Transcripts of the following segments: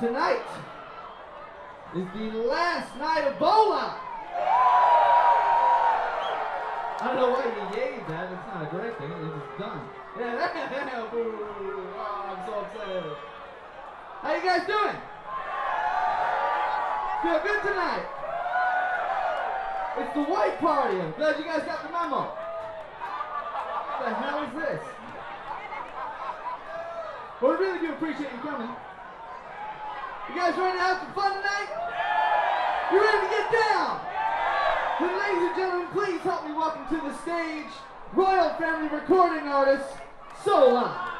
Tonight is the last night of Bowlive. I don't know why you yayed that. It's not a great thing. It's just done. Yeah. Oh, I'm so excited. How you guys doing? Feel good tonight? It's the white party. I'm glad you guys got the memo. What the hell is this? Well, we really do appreciate you coming. You guys ready to have some fun tonight? You ready to get down? Then, ladies and gentlemen, please help me welcome to the stage Royal Family recording artist, Soulive.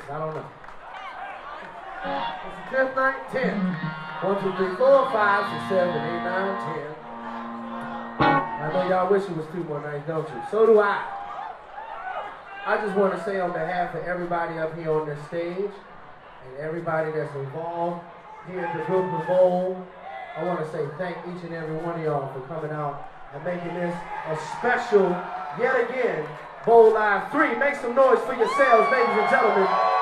six. I don't know. It's the tenth, ninth, ten. One, two, three, four, five, six, seven, eight, nine, ten. I know y'all wish it was two more nights, don't you? So do I. I just want to say on behalf of everybody up here on this stage and everybody that's involved here at the Brooklyn Bowl, I want to say thank each and every one of y'all for coming out and making this a special, yet again, Bowlive 3. Make some noise for yourselves, ladies and gentlemen.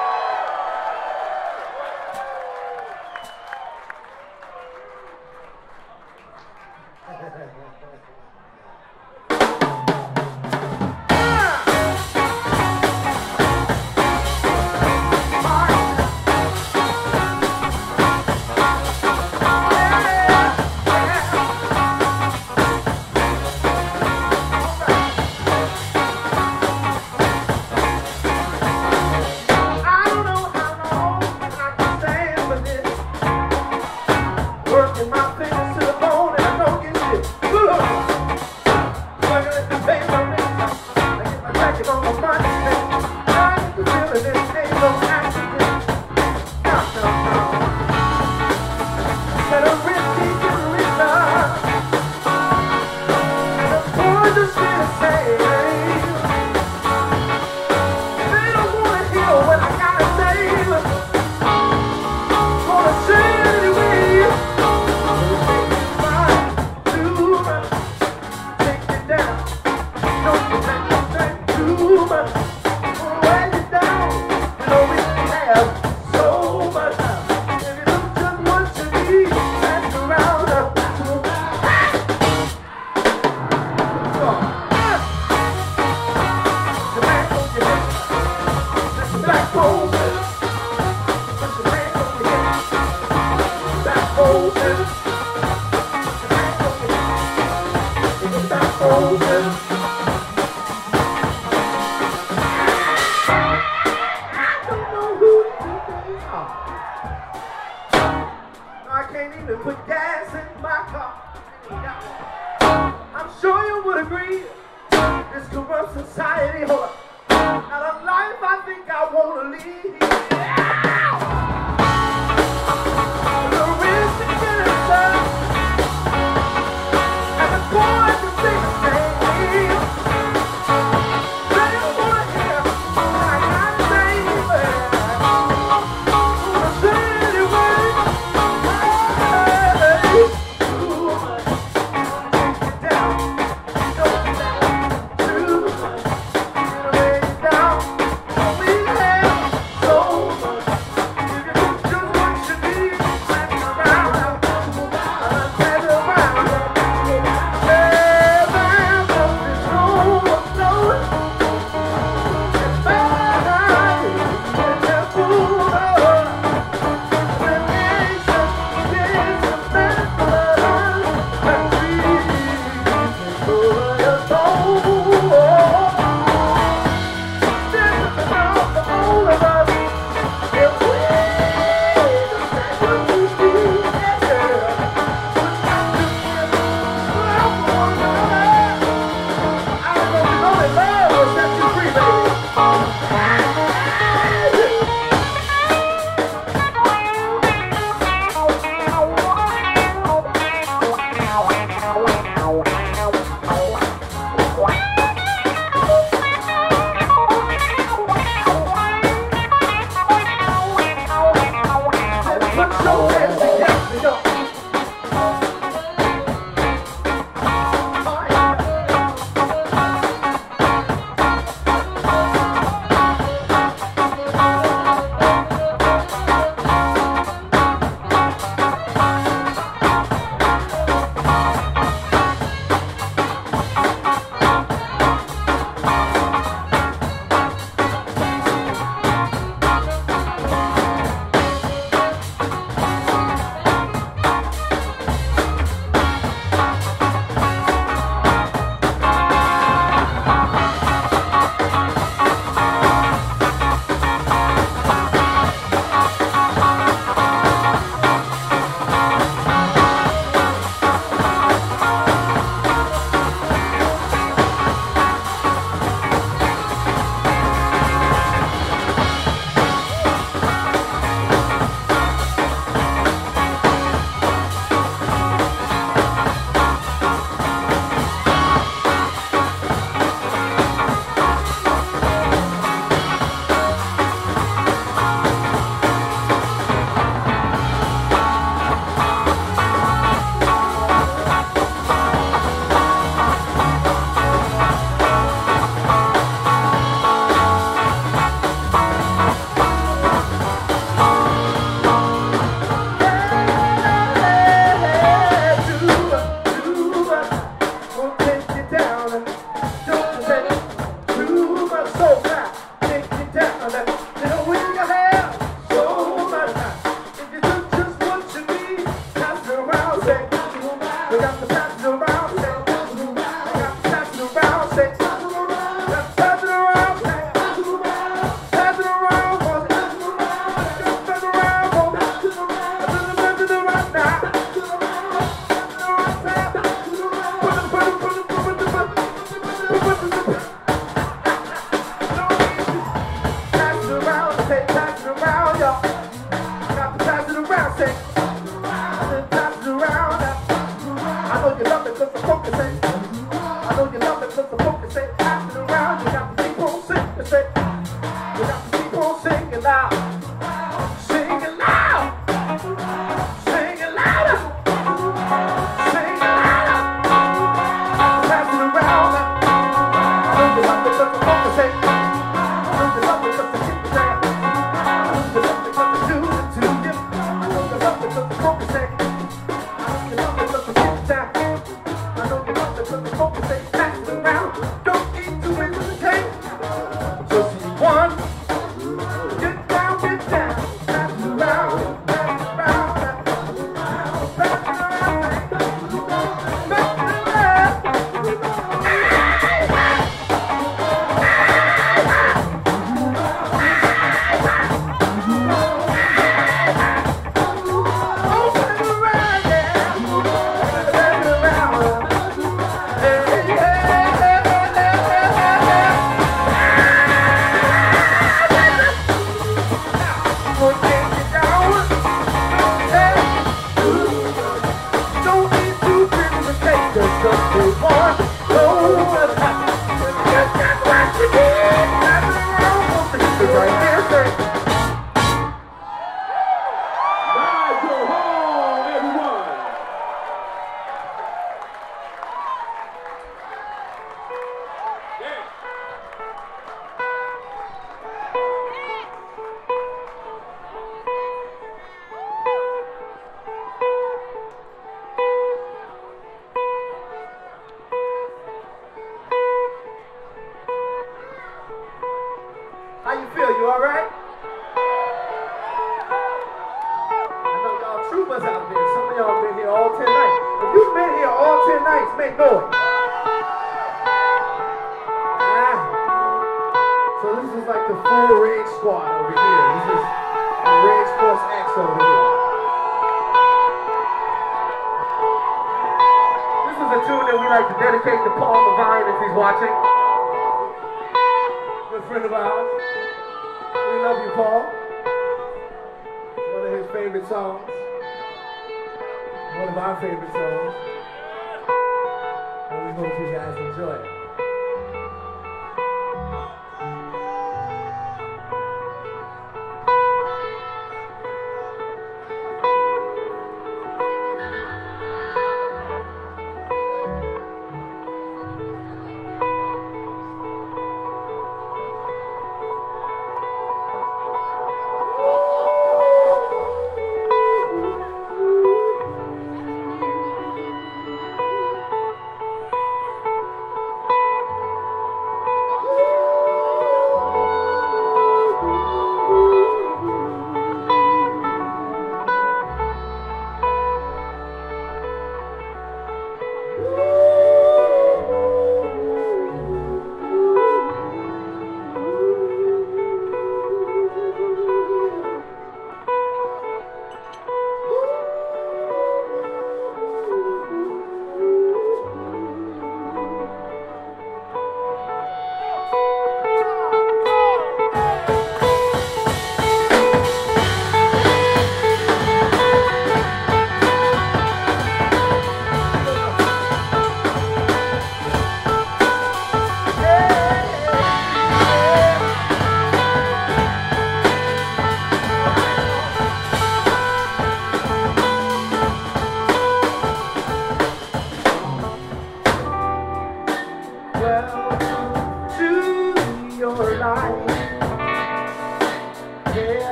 over.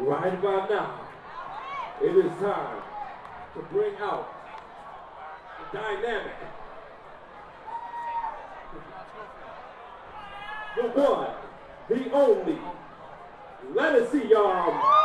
Right about now, it is time to bring out the dynamic, the one, the only. Let us see y'all.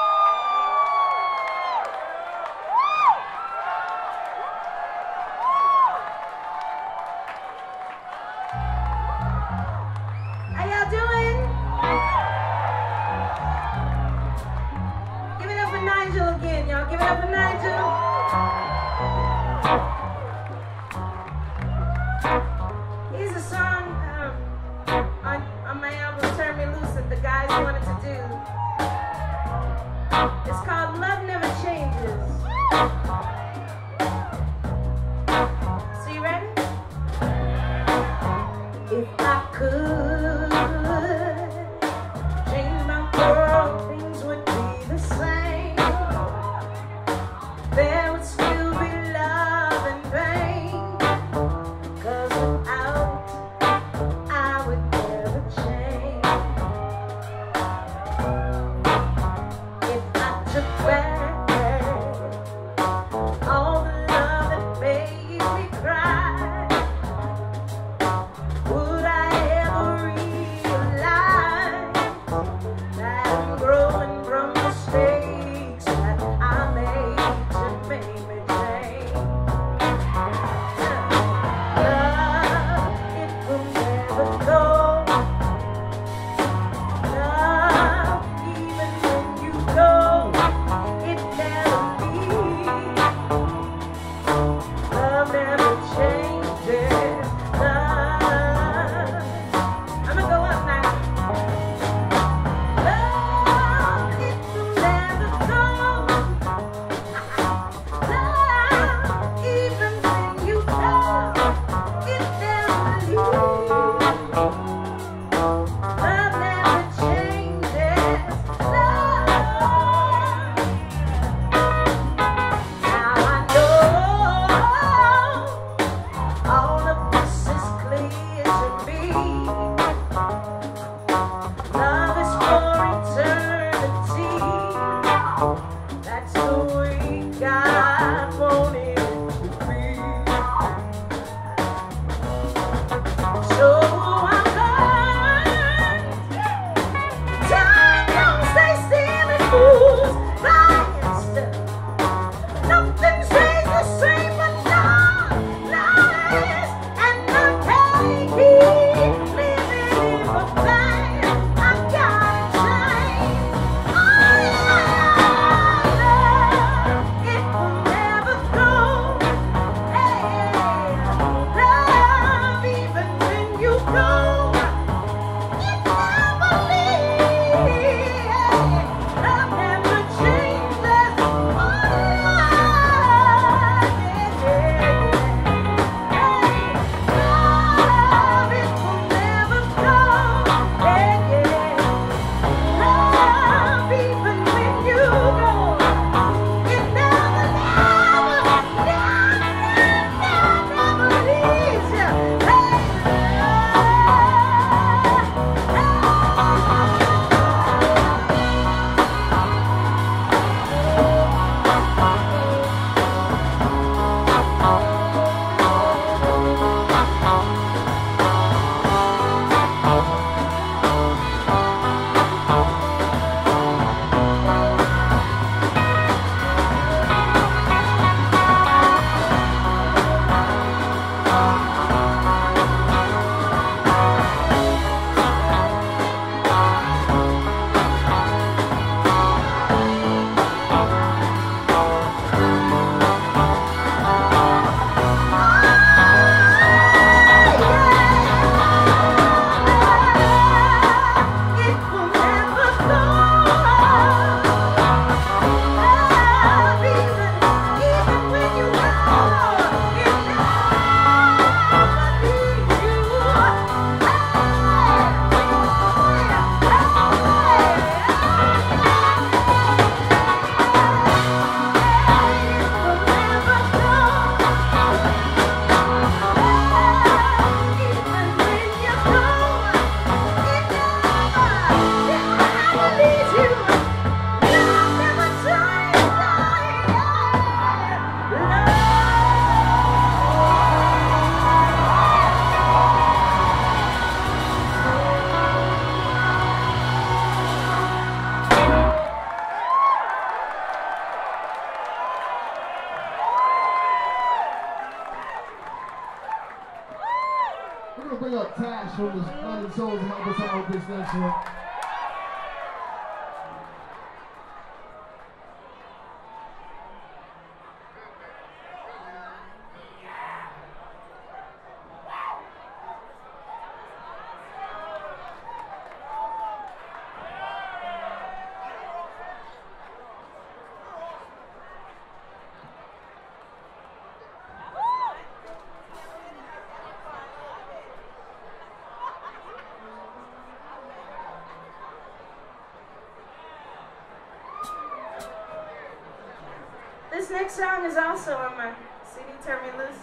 This next song is also on my CD Terminus.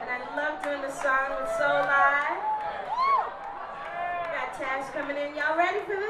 And I love doing the song with Soulive. Got tags coming in. Y'all ready for this?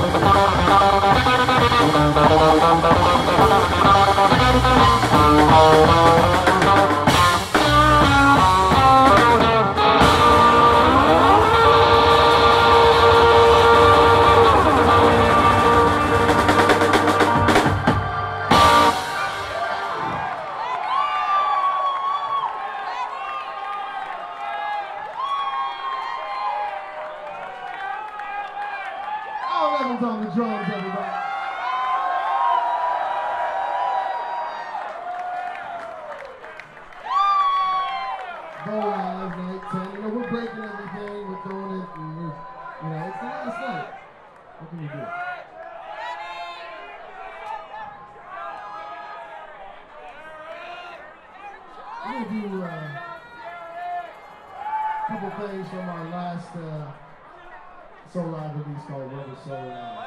Thank you. Arkansas Rebel Soulive.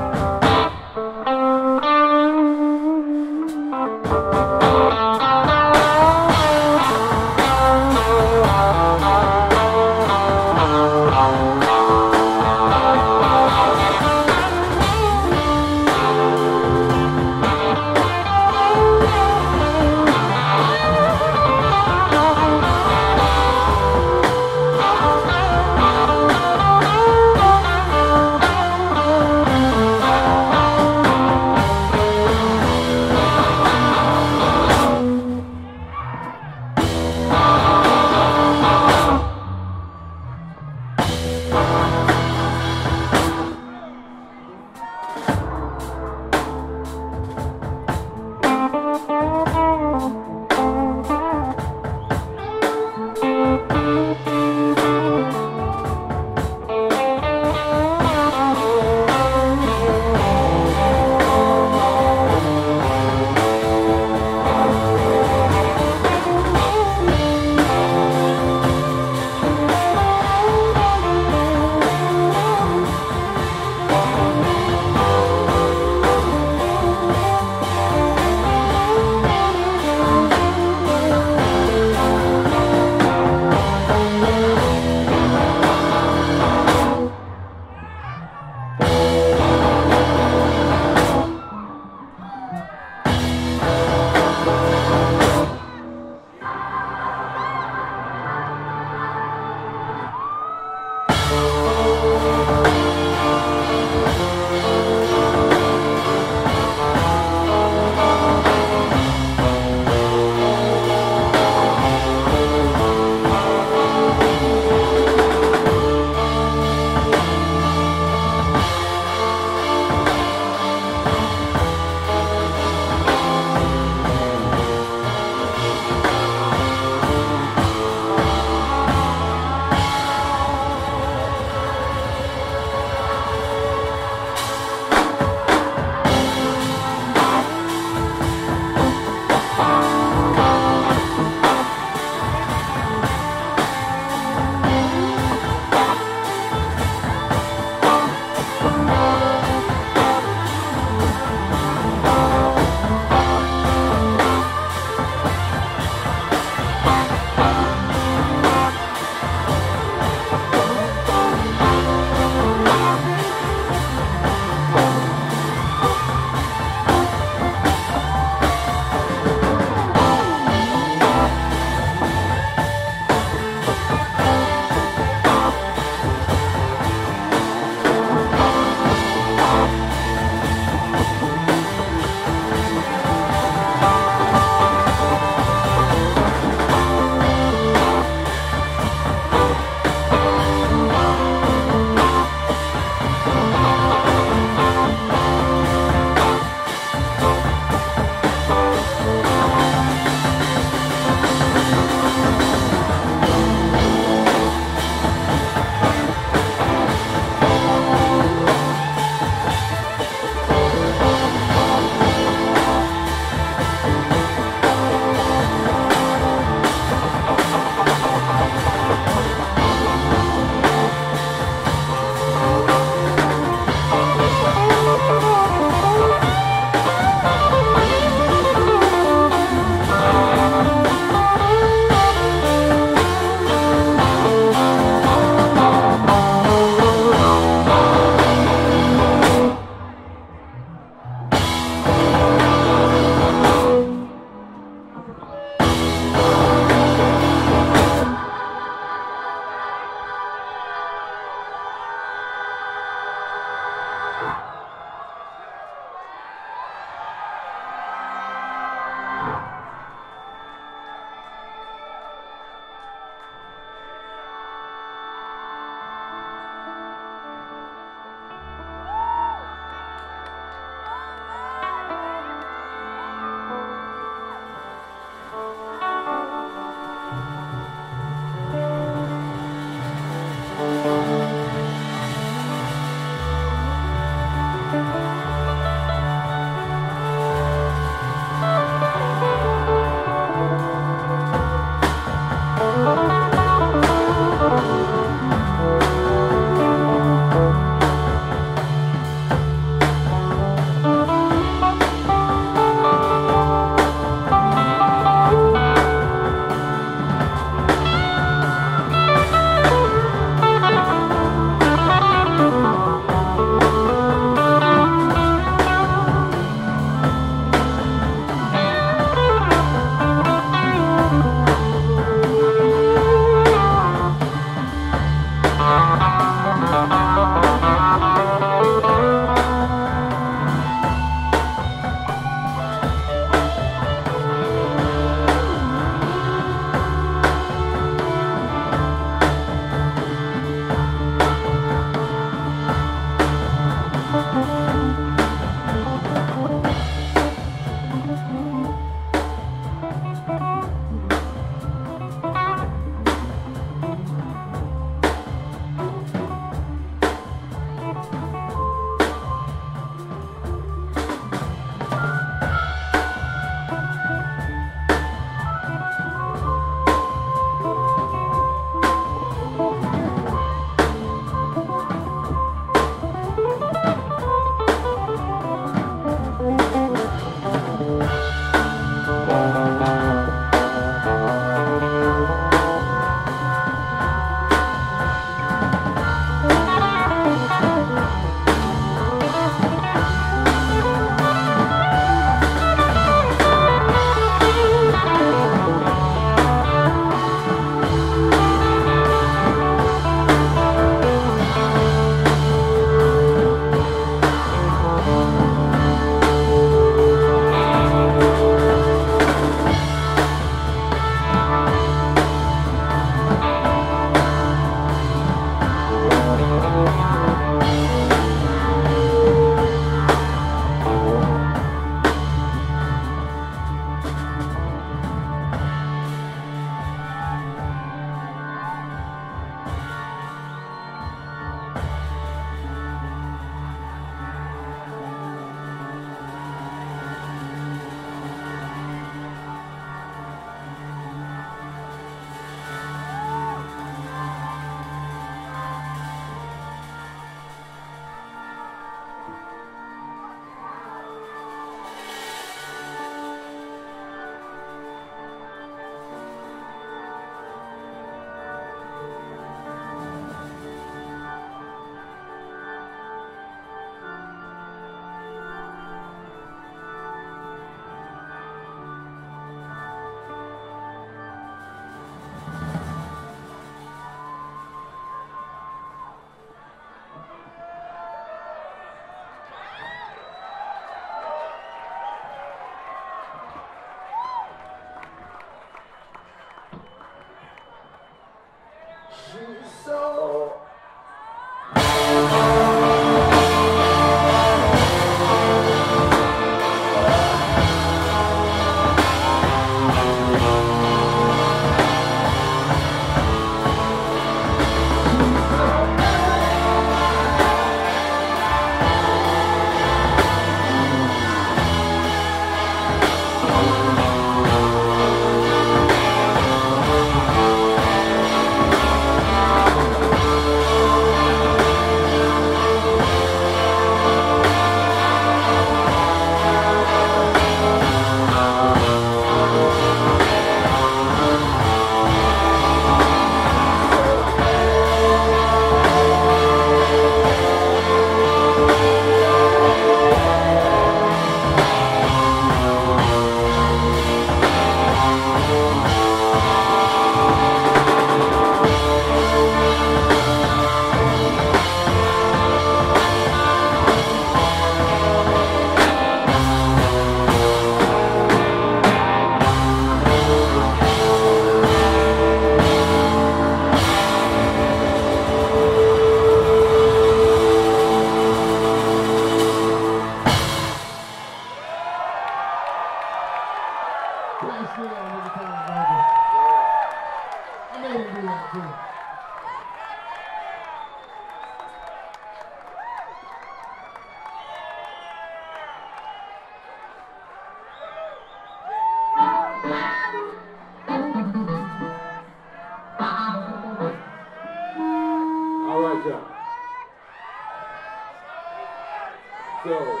So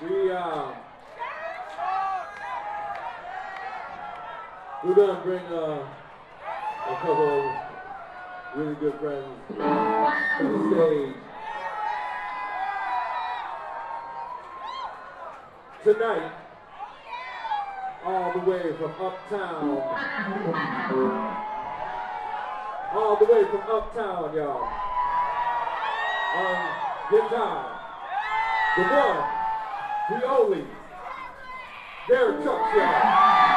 we um we're gonna bring uh, a couple really good friends to the stage tonight. All the way from uptown. All the way from uptown, y'all. Um, the time, the one, the only, Derek Trucks.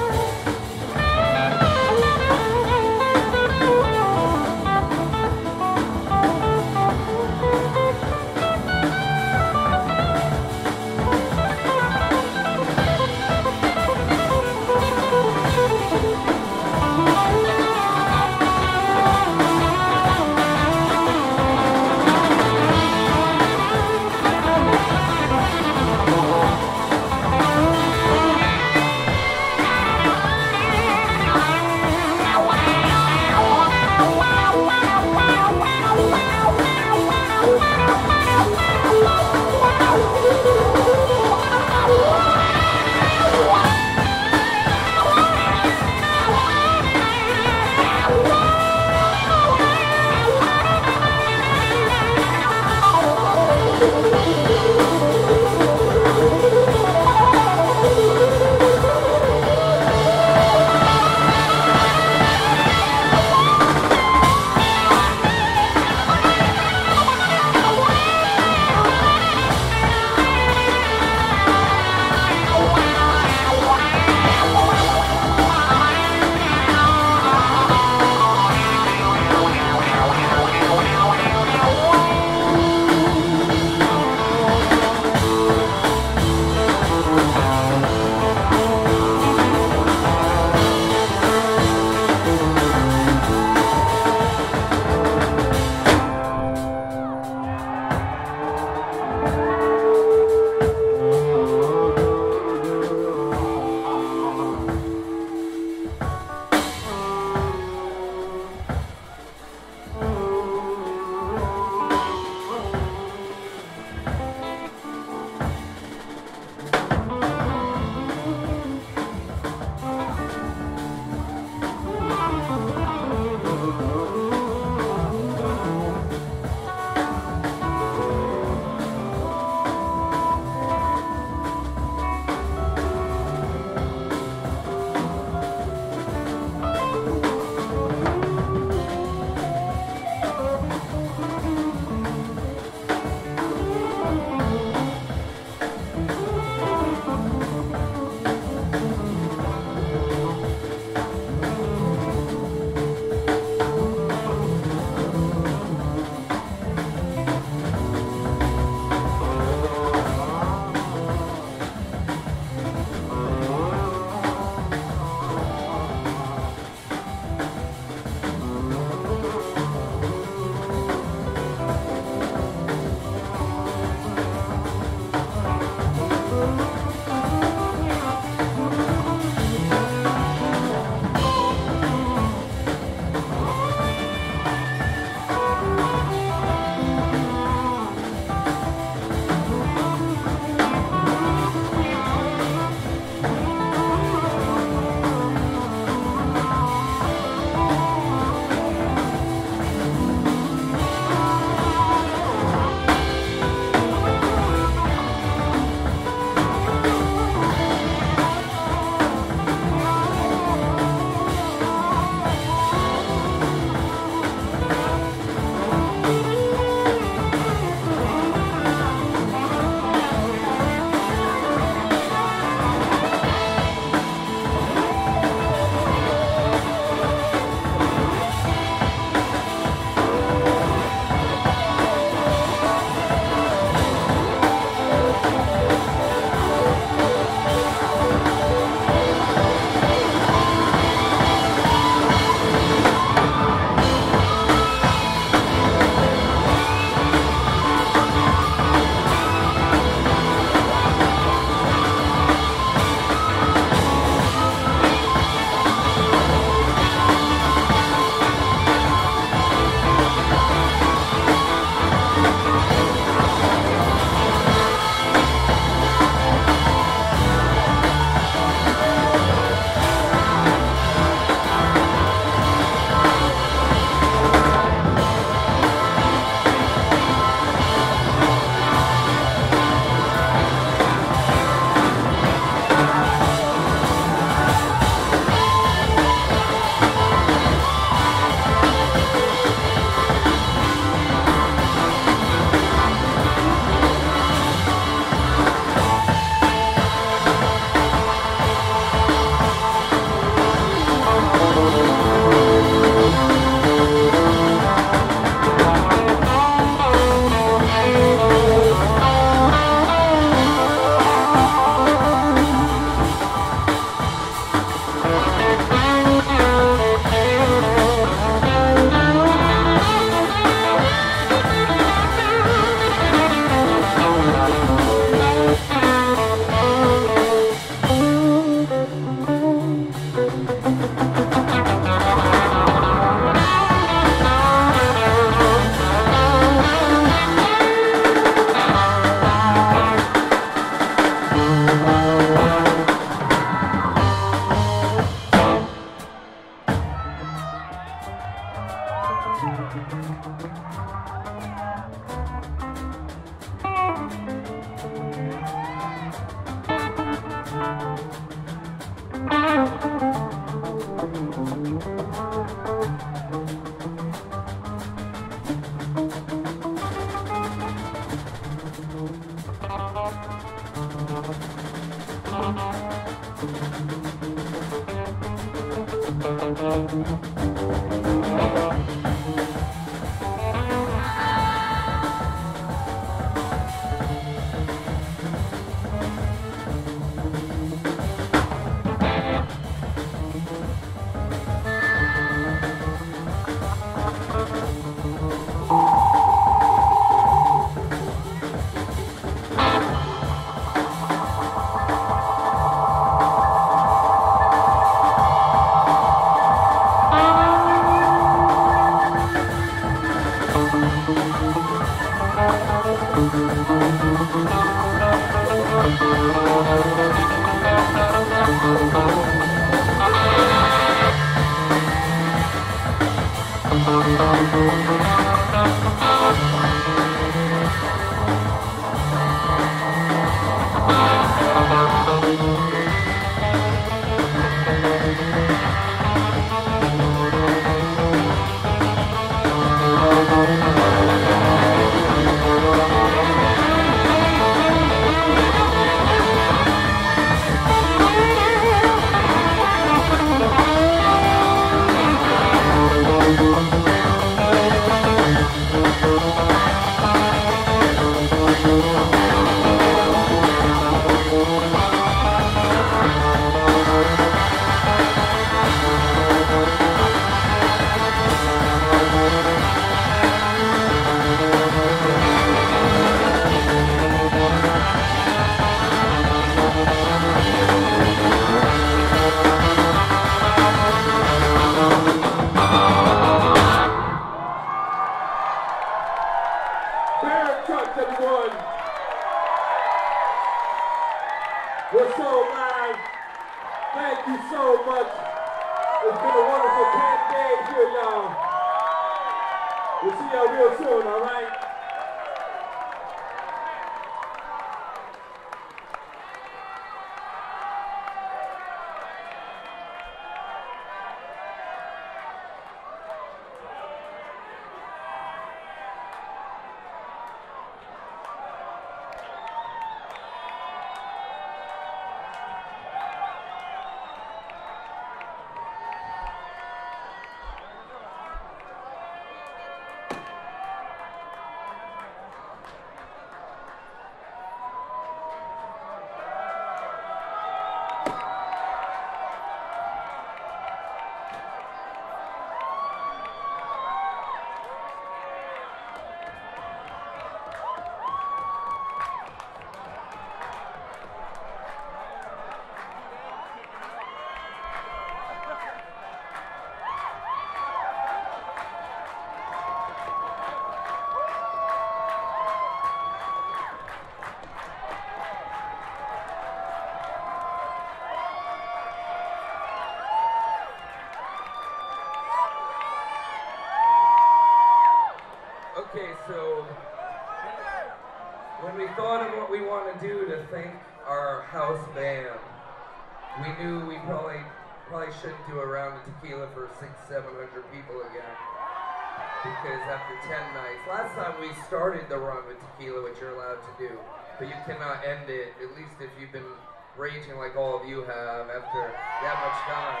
10 nights. Last time we started the run with tequila, which you're allowed to do, but you cannot end it, at least if you've been raging like all of you have after that much time.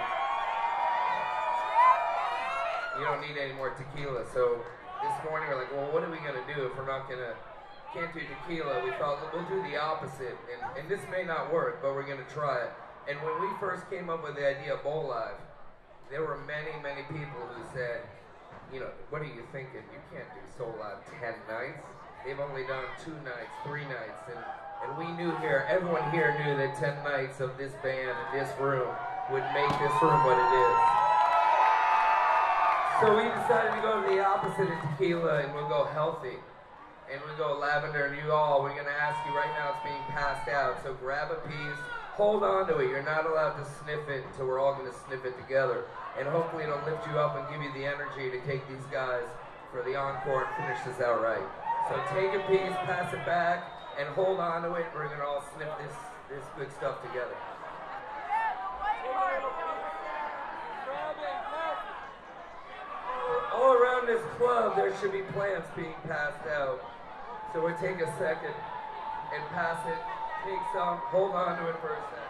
You don't need any more tequila. So this morning we're like, well, what are we going to do if we're not going to, can't do tequila? We thought, we'll do the opposite. And, and this may not work, but we're going to try it. And when we first came up with the idea of Bowlive, there were many, many people who said, you know, what are you thinking? You can't do Live ten nights. They've only done two nights, three nights, and and we knew here, everyone here knew that ten nights of this band in this room would make this room what it is. So we decided to go to the opposite of tequila and we'll go healthy. And we'll go lavender and you all, we're gonna ask you right now, it's being passed out. So grab a piece, hold on to it. You're not allowed to sniff it until we're all going to sniff it together. And hopefully it'll lift you up and give you the energy to take these guys for the encore and finish this out right. So take a piece, pass it back, and hold on to it. We're going to all sniff this, this good stuff together. All around this club, there should be plants being passed out. So we'll take a second and pass it. Take some, hold on to it for a second.